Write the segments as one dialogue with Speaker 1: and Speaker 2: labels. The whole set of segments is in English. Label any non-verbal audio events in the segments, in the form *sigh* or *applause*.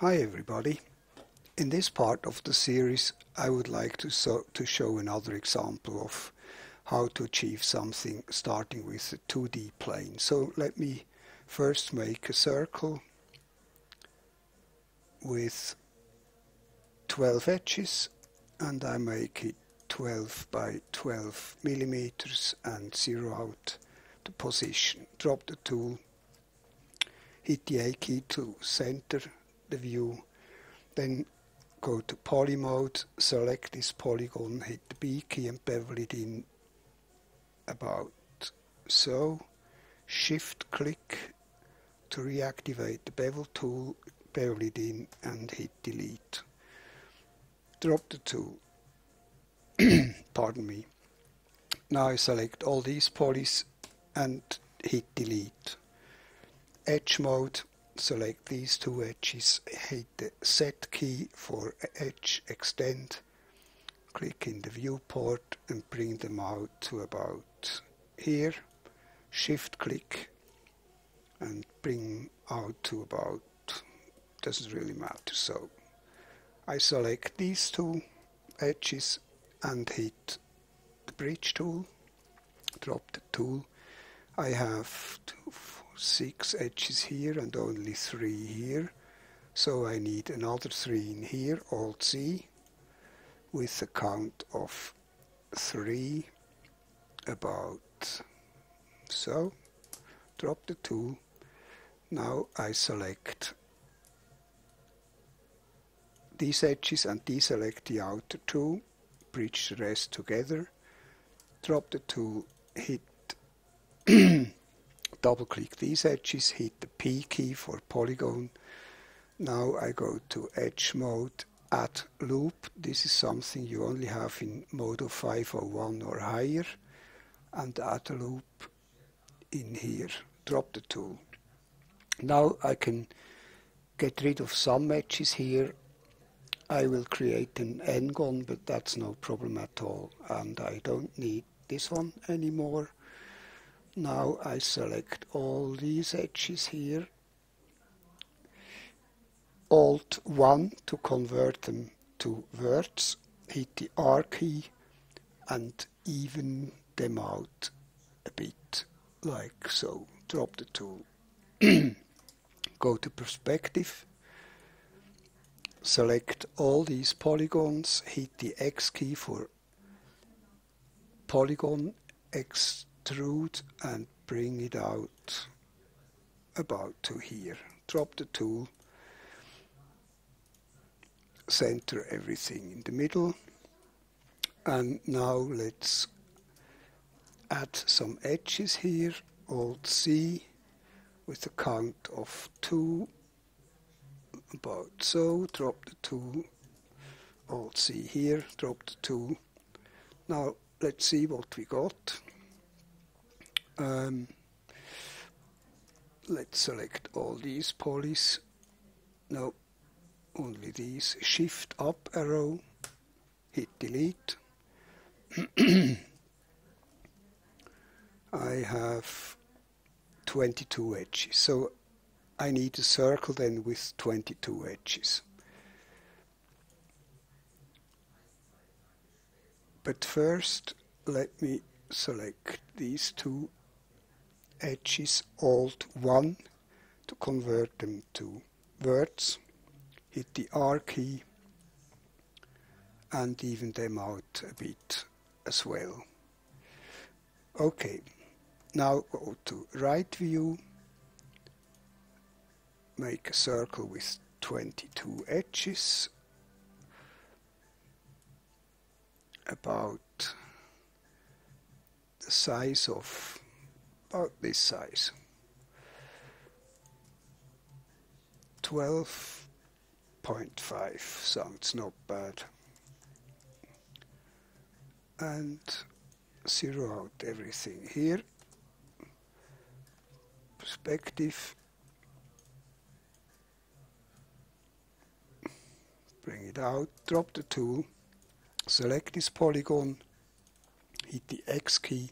Speaker 1: Hi everybody. In this part of the series I would like to, so, to show another example of how to achieve something starting with a 2D plane. So let me first make a circle with 12 edges and I make it 12 by 12 millimeters and zero out the position. Drop the tool, hit the A key to center the view, then go to poly mode, select this polygon, hit the B key and bevel it in about so. Shift click to reactivate the bevel tool, bevel it in and hit delete. Drop the tool. *clears throat* Pardon me. Now I select all these polys and hit delete. Edge mode select these two edges, hit the Z key for edge extend, click in the viewport and bring them out to about here, shift click and bring out to about, doesn't really matter, so I select these two edges and hit the bridge tool, drop the tool, I have two, six edges here and only three here. So I need another three in here alt C with a count of three about so. Drop the tool now I select these edges and deselect the outer two bridge the rest together. Drop the tool hit *clears throat* double click these edges, hit the P key for polygon. Now I go to edge mode, add loop. This is something you only have in Modo 501 or higher. And add a loop in here. Drop the tool. Now I can get rid of some edges here. I will create an n-gon, but that's no problem at all. And I don't need this one anymore. Now I select all these edges here. Alt 1 to convert them to verts. Hit the R key and even them out a bit, like so. Drop the tool. *clears throat* Go to perspective. Select all these polygons. Hit the X key for polygon X extrude and bring it out about to here. Drop the tool, center everything in the middle, and now let's add some edges here, Alt C, with a count of two, about so, drop the tool, Alt C here, drop the tool. Now let's see what we got. Um, let's select all these polys. No, only these. Shift up arrow, hit delete. *clears throat* I have 22 edges, so I need a circle then with 22 edges. But first, let me select these two edges Alt 1 to convert them to verts. Hit the R key and even them out a bit as well. Okay, now go to right view, make a circle with 22 edges, about the size of about this size. 12.5 sounds not bad. And zero out everything here. Perspective. Bring it out, drop the tool, select this polygon, hit the X key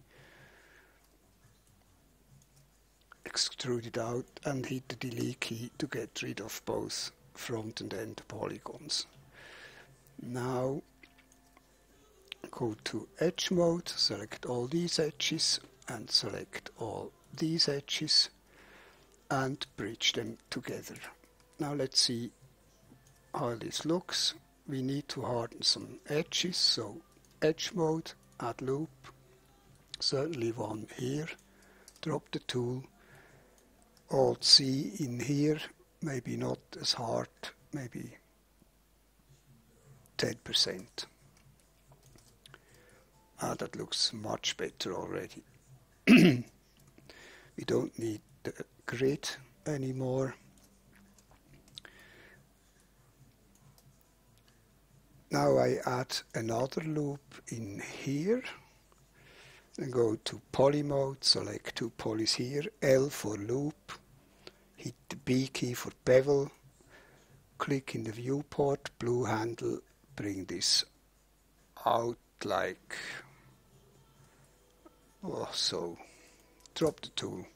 Speaker 1: extrude it out and hit the delete key to get rid of both front and end polygons. Now go to edge mode, select all these edges and select all these edges and bridge them together. Now let's see how this looks. We need to harden some edges, so edge mode, add loop, certainly one here, drop the tool, Alt C in here, maybe not as hard, maybe 10%. Ah, that looks much better already. *clears throat* we don't need the grid anymore. Now I add another loop in here and go to poly mode, select two polys here, L for loop, hit the B key for bevel, click in the viewport, blue handle, bring this out like oh, so. Drop the tool.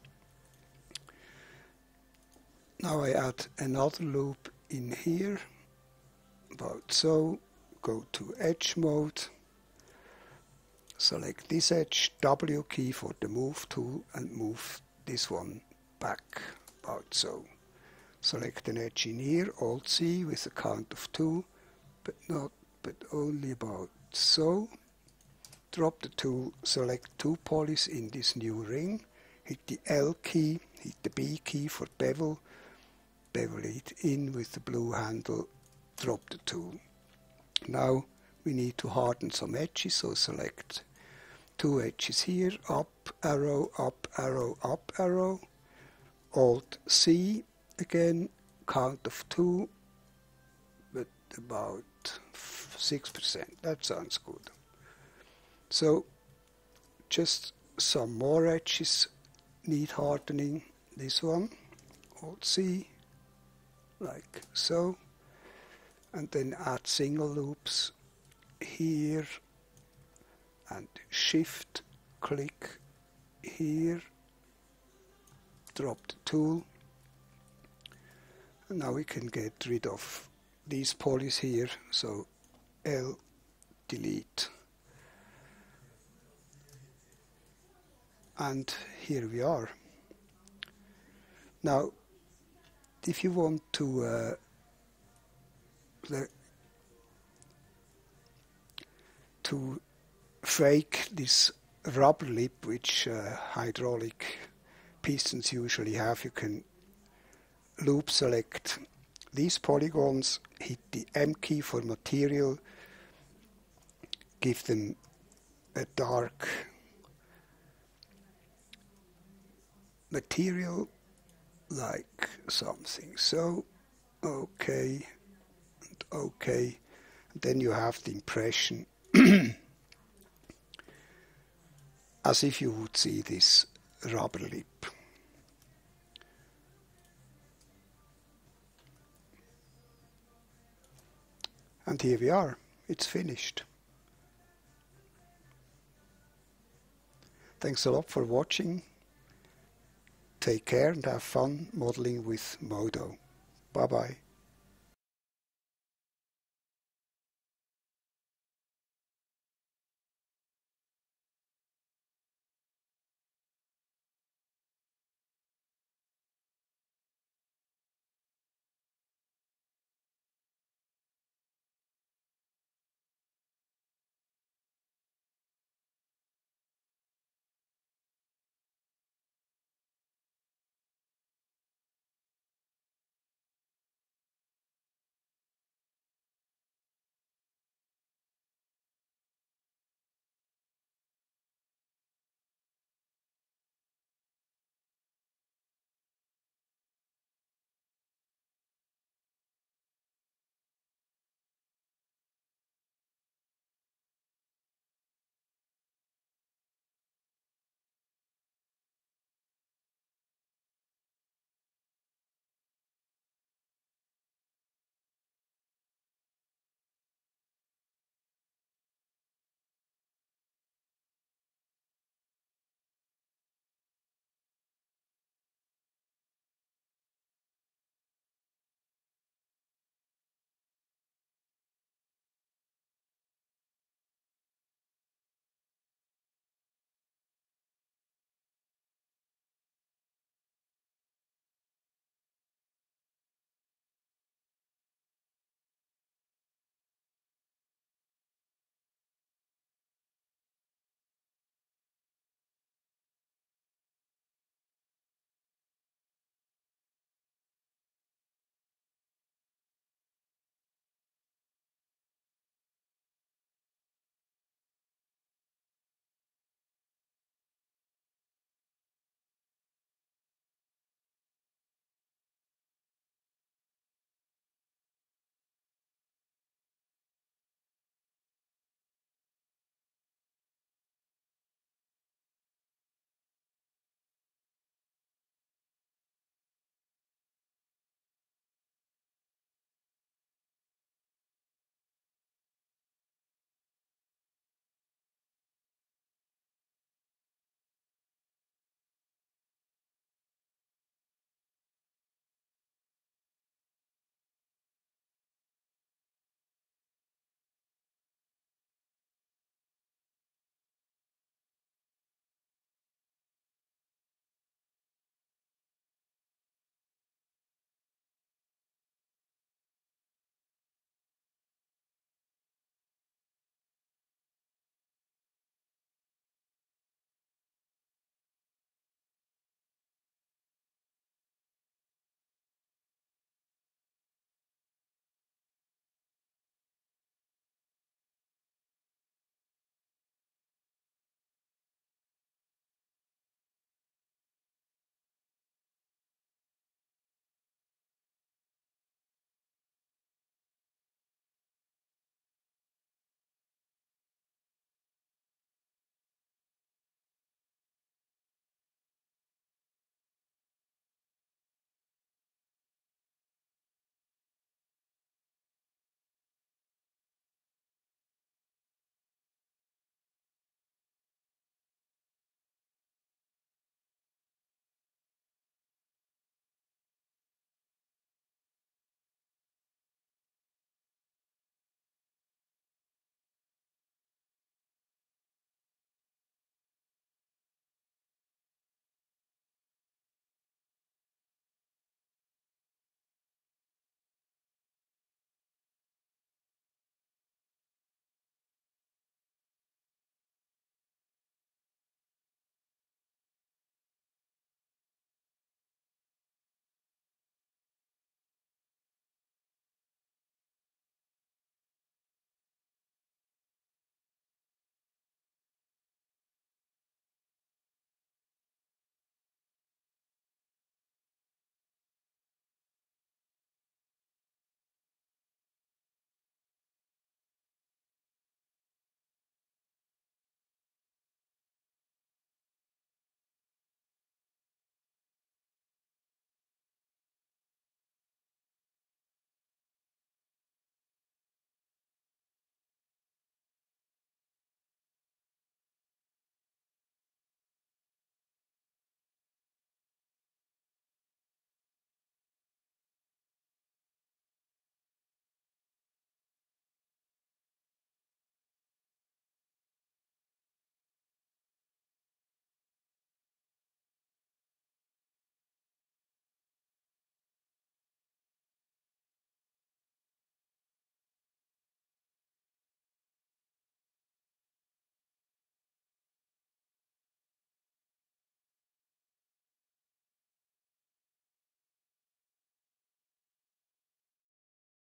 Speaker 1: Now I add another loop in here, about so, go to edge mode, select this edge, W key for the move tool and move this one back about so. Select an edge here, Alt C with a count of two, but not, but only about so. Drop the tool, select two polys in this new ring, hit the L key, hit the B key for bevel, bevel it in with the blue handle, drop the tool. Now we need to harden some edges, so select two edges here, up arrow, up arrow, up arrow, Alt C again, count of two, but about 6%. That sounds good. So just some more edges need hardening. This one, Alt C, like so. And then add single loops here and shift click here drop the tool. And now we can get rid of these polys here. So L delete. And here we are. Now if you want to uh, to fake this rubber lip which uh, hydraulic pistons usually have you can loop select these polygons hit the M key for material give them a dark material like something. So okay and okay and then you have the impression *clears throat* as if you would see this rubber lip. And here we are, it's finished. Thanks a lot for watching. Take care and have fun modeling with Modo. Bye bye.